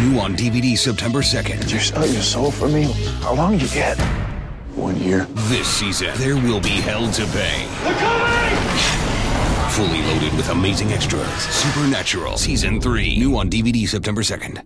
New on DVD September 2nd. You're selling your soul for me? How long you get? One year. This season, there will be hell to pay. They're coming! Fully loaded with amazing extras. Supernatural Season 3. New on DVD September 2nd.